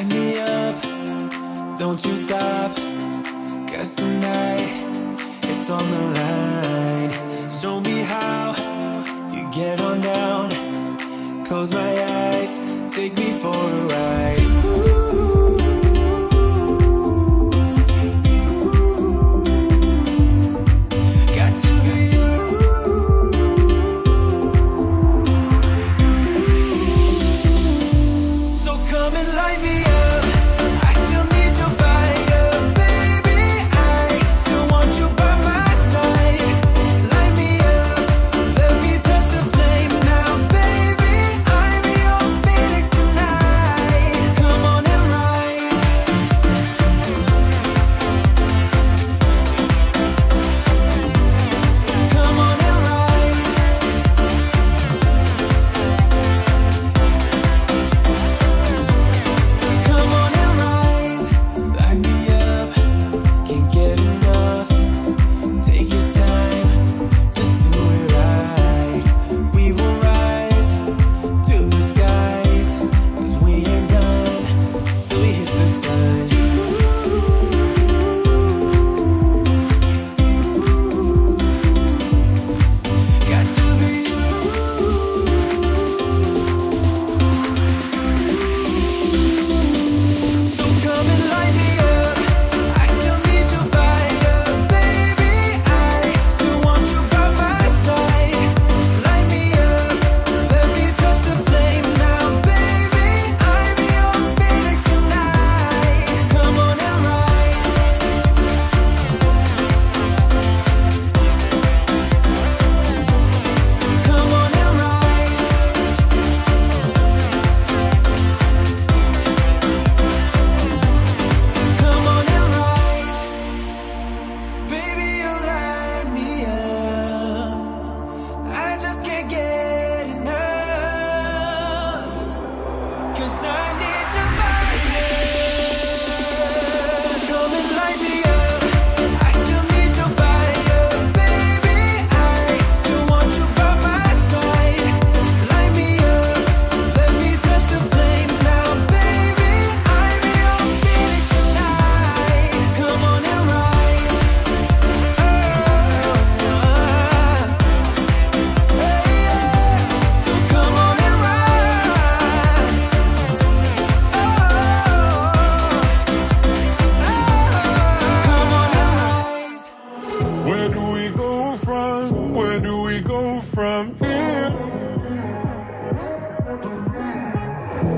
Light me up, don't you stop. Cause tonight, it's on the line. Show me how you get on down. Close my eyes, take me for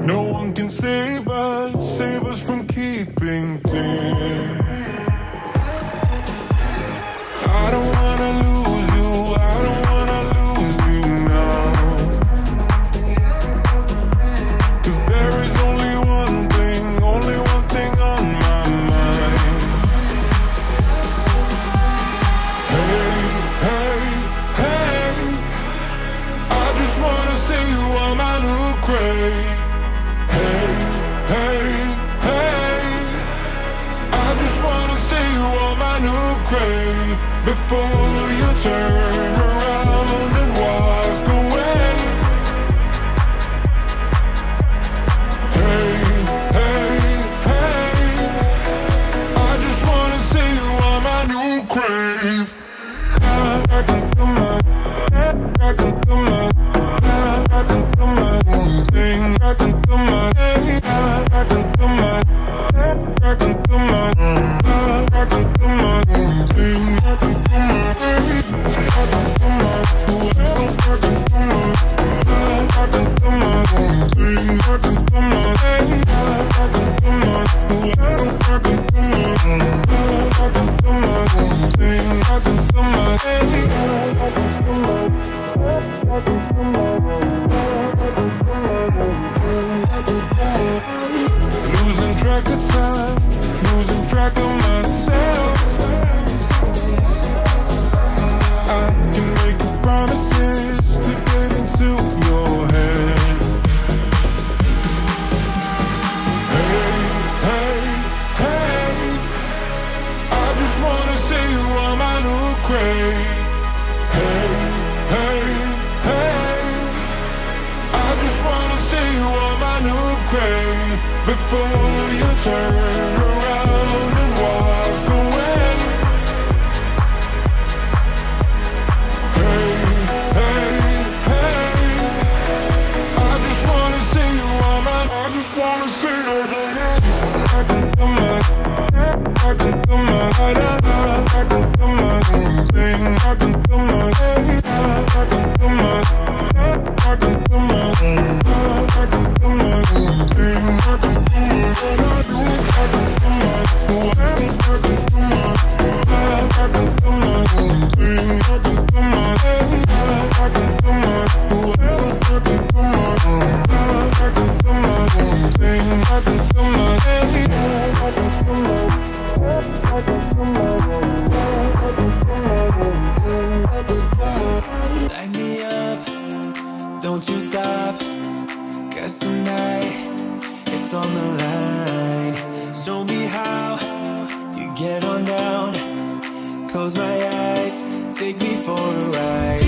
No one can save us, save us from keeping Before your turn. Eyes, take me for a ride.